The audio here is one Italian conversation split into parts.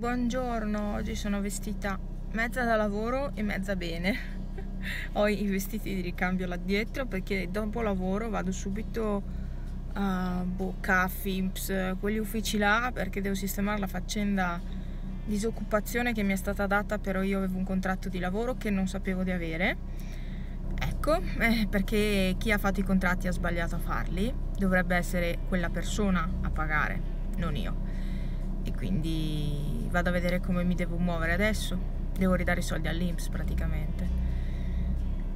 Buongiorno, oggi sono vestita mezza da lavoro e mezza bene. Ho i vestiti di ricambio là dietro perché dopo lavoro vado subito a boh, CAFIMPS, quegli uffici là perché devo sistemare la faccenda disoccupazione che mi è stata data però io avevo un contratto di lavoro che non sapevo di avere. Ecco, eh, perché chi ha fatto i contratti ha sbagliato a farli, dovrebbe essere quella persona a pagare, non io e quindi vado a vedere come mi devo muovere adesso. Devo ridare i soldi all'Inps praticamente.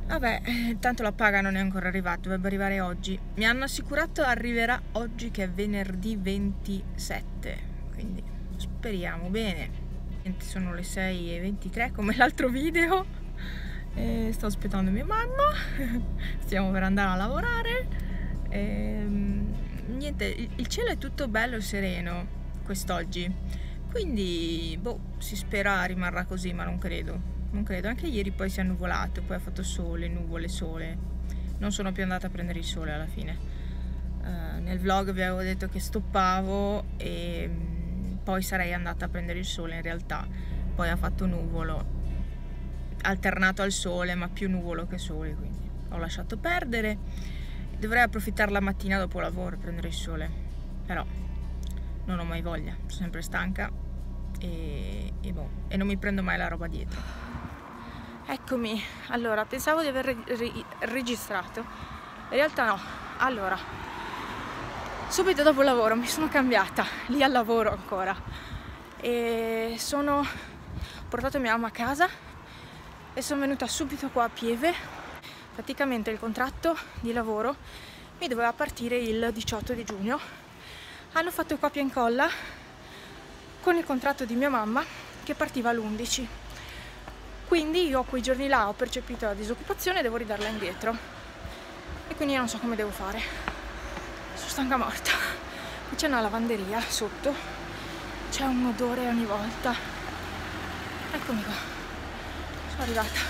Vabbè, tanto la paga non è ancora arrivata, dovrebbe arrivare oggi. Mi hanno assicurato arriverà oggi che è venerdì 27, quindi speriamo bene. Sono le 6.23 come l'altro video. E sto aspettando mia mamma, stiamo per andare a lavorare. E, ehm, niente, il cielo è tutto bello e sereno quest'oggi. Quindi, boh, si spera rimarrà così, ma non credo. Non credo. Anche ieri poi si è annuvolato, poi ha fatto sole, nuvole, sole. Non sono più andata a prendere il sole alla fine. Uh, nel vlog vi avevo detto che stoppavo e um, poi sarei andata a prendere il sole in realtà. Poi ha fatto nuvolo, alternato al sole, ma più nuvolo che sole, quindi ho lasciato perdere. Dovrei approfittare la mattina dopo lavoro prendere il sole, però non ho mai voglia, sono sempre stanca e, e, boh, e non mi prendo mai la roba dietro. Eccomi, allora pensavo di aver re registrato, in realtà no. Allora, subito dopo il lavoro mi sono cambiata, lì al lavoro ancora, e sono ho portato mia mamma a casa e sono venuta subito qua a Pieve. Praticamente il contratto di lavoro mi doveva partire il 18 di giugno hanno fatto copia e incolla con il contratto di mia mamma che partiva l'11 quindi io quei giorni là ho percepito la disoccupazione e devo ridarla indietro. E quindi non so come devo fare. Sono stanca morta. Qui c'è una lavanderia sotto. C'è un odore ogni volta. Eccomi qua. Sono arrivata.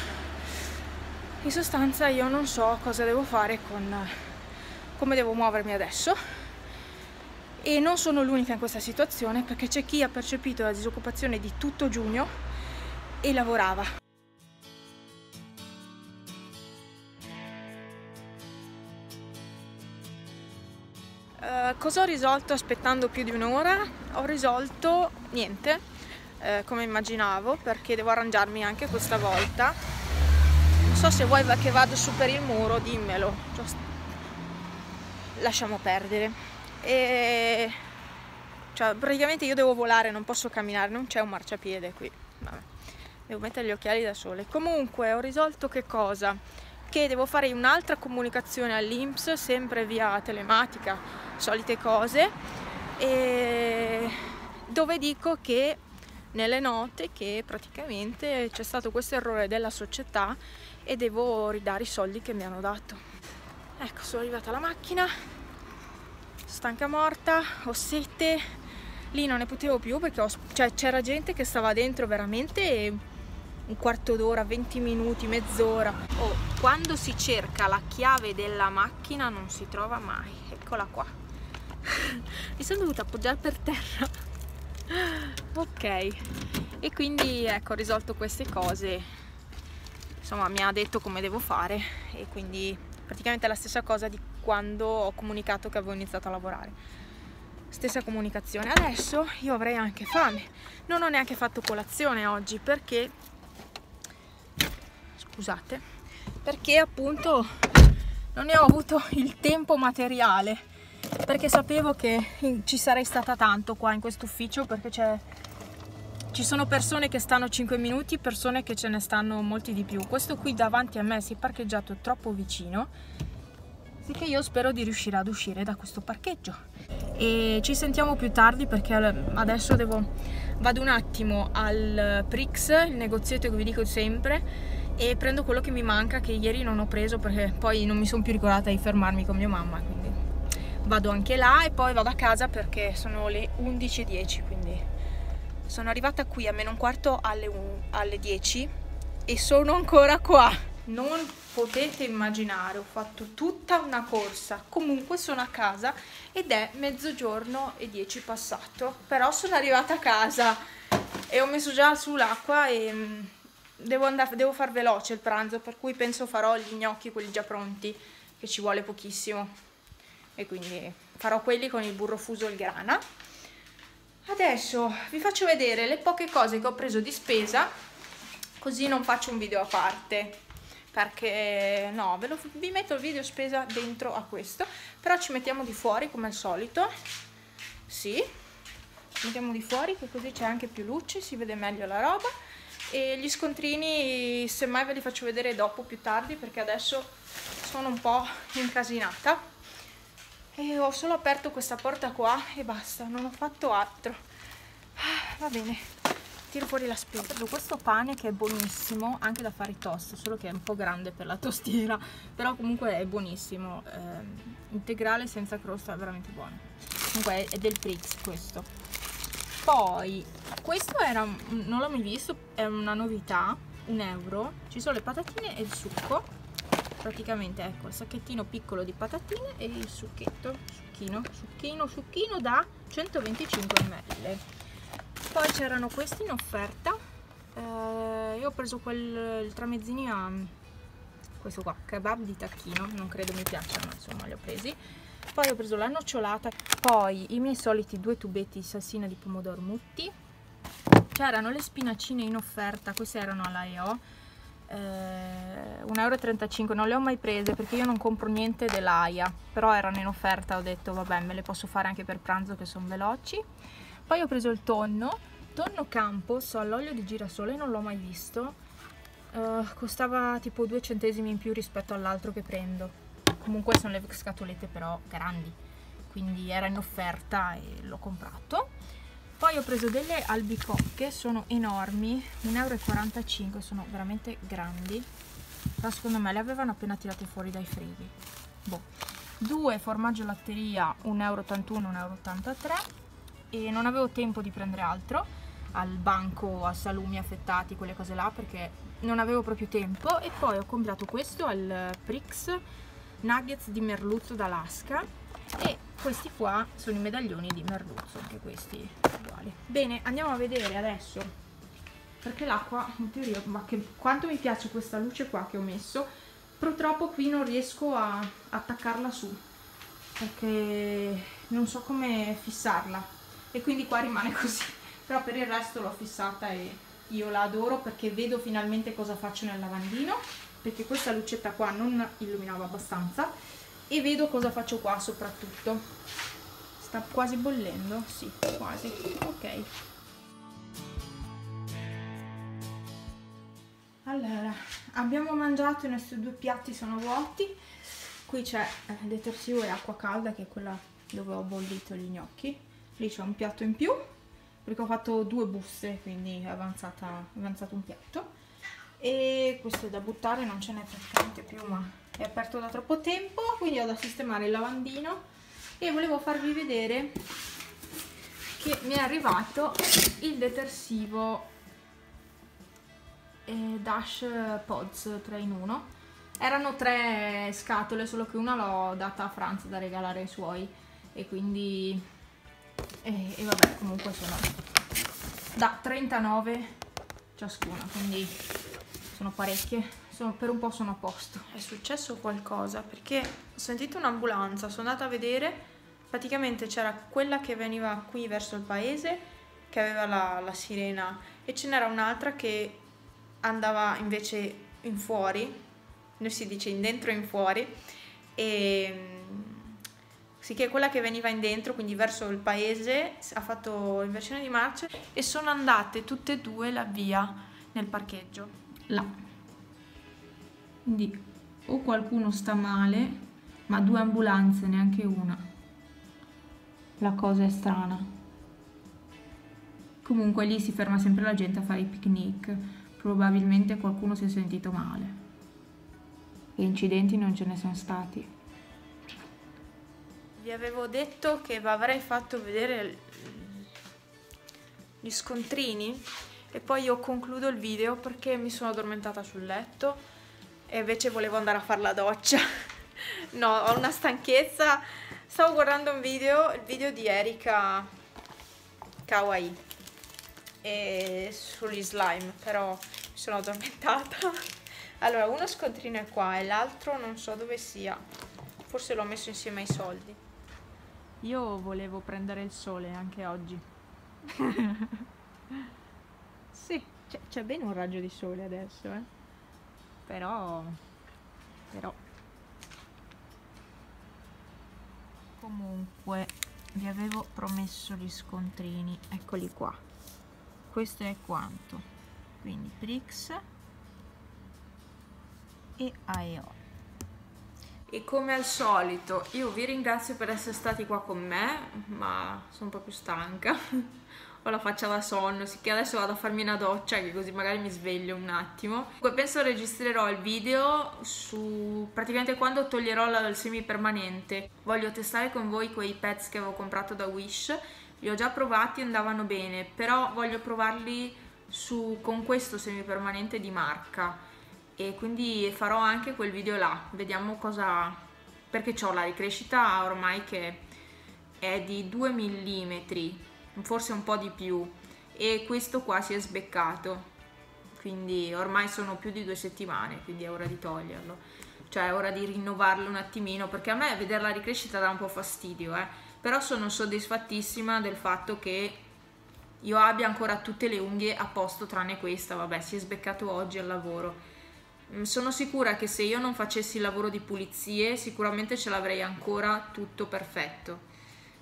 In sostanza io non so cosa devo fare con come devo muovermi adesso e non sono l'unica in questa situazione perché c'è chi ha percepito la disoccupazione di tutto giugno e lavorava. Uh, cosa ho risolto aspettando più di un'ora? Ho risolto niente, uh, come immaginavo, perché devo arrangiarmi anche questa volta. Non so se vuoi che vado su per il muro, dimmelo. Just... Lasciamo perdere e cioè praticamente io devo volare non posso camminare non c'è un marciapiede qui. Vabbè. devo mettere gli occhiali da sole. Comunque ho risolto che cosa? Che devo fare un'altra comunicazione all'Inps sempre via telematica solite cose e dove dico che nelle note che praticamente c'è stato questo errore della società e devo ridare i soldi che mi hanno dato. Ecco sono arrivata alla macchina. Stanca morta, ho sete, lì non ne potevo più perché cioè, c'era gente che stava dentro veramente un quarto d'ora, 20 minuti, mezz'ora. Oh, quando si cerca la chiave della macchina non si trova mai, eccola qua. Mi sono dovuta appoggiare per terra. ok, e quindi ecco ho risolto queste cose. Insomma mi ha detto come devo fare e quindi praticamente la stessa cosa di quando ho comunicato che avevo iniziato a lavorare. Stessa comunicazione. Adesso io avrei anche fame. Non ho neanche fatto colazione oggi perché scusate, perché appunto non ne ho avuto il tempo materiale perché sapevo che ci sarei stata tanto qua in questo ufficio perché c'è ci sono persone che stanno 5 minuti, persone che ce ne stanno molti di più. Questo qui davanti a me si è parcheggiato troppo vicino, che io spero di riuscire ad uscire da questo parcheggio. E ci sentiamo più tardi perché adesso devo... vado un attimo al Prix, il negozietto che vi dico sempre, e prendo quello che mi manca che ieri non ho preso perché poi non mi sono più ricordata di fermarmi con mia mamma, quindi vado anche là e poi vado a casa perché sono le 11.10, quindi sono arrivata qui a meno un quarto alle, alle 10 e sono ancora qua. Non potete immaginare, ho fatto tutta una corsa. Comunque sono a casa ed è mezzogiorno e 10 passato. Però sono arrivata a casa e ho messo già sull'acqua e mm, devo, andare, devo far veloce il pranzo per cui penso farò gli gnocchi quelli già pronti che ci vuole pochissimo e quindi farò quelli con il burro fuso e il grana adesso vi faccio vedere le poche cose che ho preso di spesa così non faccio un video a parte perché no, ve lo, vi metto il video spesa dentro a questo però ci mettiamo di fuori come al solito. Sì. Ci mettiamo di fuori che così c'è anche più luce si vede meglio la roba. E gli scontrini semmai ve li faccio vedere dopo più tardi perché adesso sono un po' incasinata. E ho solo aperto questa porta qua e basta non ho fatto altro. Ah, va bene tiro fuori la spesa Prendo questo pane che è buonissimo anche da fare i toast solo che è un po' grande per la tostiera però comunque è buonissimo eh, integrale senza crosta veramente buono. Comunque è del Prix questo. Poi questo era non l'ho mai visto è una novità un euro. Ci sono le patatine e il succo. Praticamente ecco il sacchettino piccolo di patatine e il succhetto succhino succhino succhino da 125 ml poi c'erano questi in offerta. Eh, io ho preso quel tramezzini a questo qua kebab di tacchino non credo mi piacciono ma insomma li ho presi. Poi ho preso la nocciolata poi i miei soliti due tubetti di salsina di pomodoro mutti c'erano le spinacine in offerta queste erano alla EO eh, 1,35 euro non le ho mai prese perché io non compro niente dell'AIA però erano in offerta ho detto vabbè me le posso fare anche per pranzo che sono veloci poi ho preso il tonno. Tonno Campos all'olio di girasole non l'ho mai visto. Uh, costava tipo 2 centesimi in più rispetto all'altro che prendo. Comunque sono le scatolette però grandi quindi era in offerta e l'ho comprato. Poi ho preso delle albicocche sono enormi 1,45 euro sono veramente grandi. Però secondo me le avevano appena tirate fuori dai frigo boh. due formaggio latteria 1,81 euro 1,83 euro e non avevo tempo di prendere altro al banco a salumi affettati, quelle cose là, perché non avevo proprio tempo. E poi ho comprato questo al Prix Nuggets di merluzzo d'Alaska e questi qua sono i medaglioni di merluzzo, anche questi uguali. Bene, andiamo a vedere adesso, perché l'acqua in teoria, ma che, quanto mi piace questa luce qua che ho messo, purtroppo qui non riesco a attaccarla su, perché non so come fissarla e quindi qua rimane così. Però per il resto l'ho fissata e io la adoro perché vedo finalmente cosa faccio nel lavandino perché questa lucetta qua non illuminava abbastanza e vedo cosa faccio qua soprattutto. Sta quasi bollendo? sì, quasi. Ok. Allora abbiamo mangiato i nostri due piatti sono vuoti. Qui c'è eh, detersivo e acqua calda che è quella dove ho bollito gli gnocchi lì c'è un piatto in più perché ho fatto due buste quindi è, avanzata, avanzato un piatto. E questo è da buttare non ce n'è praticamente più ma è aperto da troppo tempo quindi ho da sistemare il lavandino. E volevo farvi vedere che mi è arrivato il detersivo eh, Dash Pods 3 in 1 erano tre scatole solo che una l'ho data a Franz da regalare ai suoi e quindi e, e vabbè comunque sono da 39 ciascuna quindi sono parecchie. Sono, per un po' sono a posto. È successo qualcosa? Perché ho sentito un'ambulanza sono andata a vedere praticamente c'era quella che veniva qui verso il paese che aveva la, la sirena e ce n'era un'altra che andava invece in fuori noi si dice in dentro e in fuori e sì, che quella che veniva in dentro, quindi verso il paese, ha fatto inversione di marcia e sono andate tutte e due la via nel parcheggio, là. Quindi o qualcuno sta male, ma due ambulanze, neanche una. La cosa è strana. Comunque lì si ferma sempre la gente a fare i picnic, probabilmente qualcuno si è sentito male. E incidenti non ce ne sono stati. Vi avevo detto che vi avrei fatto vedere gli scontrini e poi io concludo il video perché mi sono addormentata sul letto e invece volevo andare a fare la doccia. no, ho una stanchezza. Stavo guardando un video, il video di Erika Kawaii. e sugli slime, però mi sono addormentata. Allora, uno scontrino è qua e l'altro non so dove sia. Forse l'ho messo insieme ai soldi. Io volevo prendere il sole anche oggi. sì, c'è bene un raggio di sole adesso, eh. Però... Però... Comunque, vi avevo promesso gli scontrini. Eccoli qua. Questo è quanto. Quindi Prix e AEO. E come al solito io vi ringrazio per essere stati qua con me, ma sono proprio stanca. Ho la faccia da sonno, sì che adesso vado a farmi una doccia che così magari mi sveglio un attimo. Poi penso registrerò il video su praticamente quando toglierò il semi permanente. Voglio testare con voi quei pets che avevo comprato da Wish. Li ho già provati, andavano bene, però voglio provarli su, con questo semi permanente di marca e quindi farò anche quel video là, vediamo cosa... perché ho la ricrescita ormai che è di 2 mm, forse un po' di più. E questo qua si è sbeccato, quindi ormai sono più di due settimane, quindi è ora di toglierlo, cioè è ora di rinnovarlo un attimino perché a me vedere la ricrescita dà un po' fastidio, eh? però sono soddisfattissima del fatto che io abbia ancora tutte le unghie a posto tranne questa, vabbè si è sbeccato oggi al lavoro sono sicura che se io non facessi il lavoro di pulizie sicuramente ce l'avrei ancora tutto perfetto.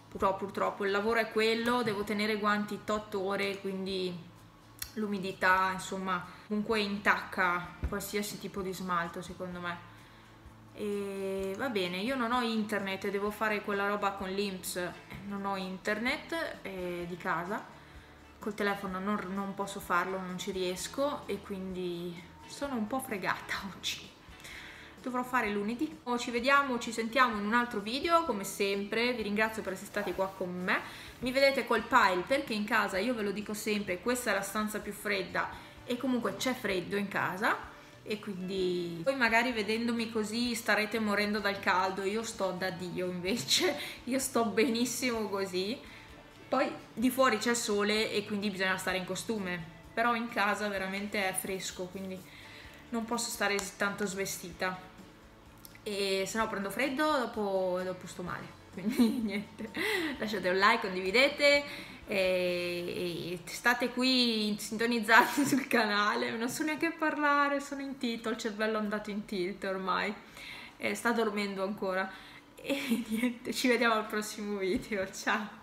Però purtroppo il lavoro è quello, devo tenere i guanti 8 ore, quindi l'umidità, insomma, comunque intacca qualsiasi tipo di smalto secondo me. E va bene, io non ho internet, devo fare quella roba con l'Inps, non ho internet eh, di casa, col telefono non, non posso farlo, non ci riesco e quindi sono un po' fregata oggi. Dovrò fare lunedì. O ci vediamo ci sentiamo in un altro video come sempre. Vi ringrazio per essere stati qua con me. Mi vedete col pile perché in casa io ve lo dico sempre questa è la stanza più fredda e comunque c'è freddo in casa. E quindi poi magari vedendomi così starete morendo dal caldo. Io sto da dio invece. Io sto benissimo così. Poi di fuori c'è sole e quindi bisogna stare in costume. Però in casa veramente è fresco quindi non posso stare tanto svestita. E se no prendo freddo dopo, dopo sto male. Quindi niente. Lasciate un like condividete e, state qui sintonizzati sul canale. Non so neanche parlare sono in tilt il cervello andato in tilt ormai. E sta dormendo ancora. E niente ci vediamo al prossimo video. Ciao